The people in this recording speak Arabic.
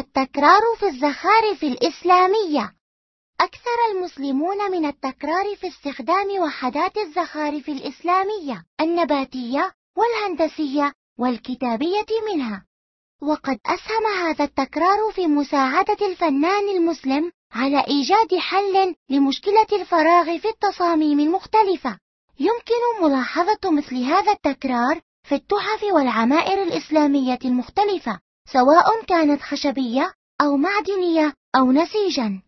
التكرار في الزخارف الإسلامية. أكثر المسلمون من التكرار في استخدام وحدات الزخارف الإسلامية النباتية والهندسية والكتابية منها. وقد أسهم هذا التكرار في مساعدة الفنان المسلم على إيجاد حل لمشكلة الفراغ في التصاميم المختلفة. يمكن ملاحظة مثل هذا التكرار في التحف والعمائر الإسلامية المختلفة. سواء كانت خشبية أو معدنية أو نسيجا.